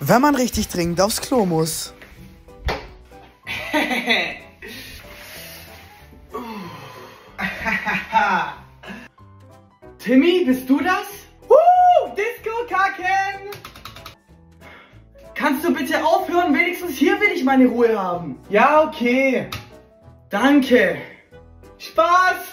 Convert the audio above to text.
wenn man richtig dringend aufs Klo muss. Timmy, bist du das? Uh, Disco-Kacken! Kannst du bitte aufhören? Wenigstens hier will ich meine Ruhe haben. Ja, okay. Danke. Spaß!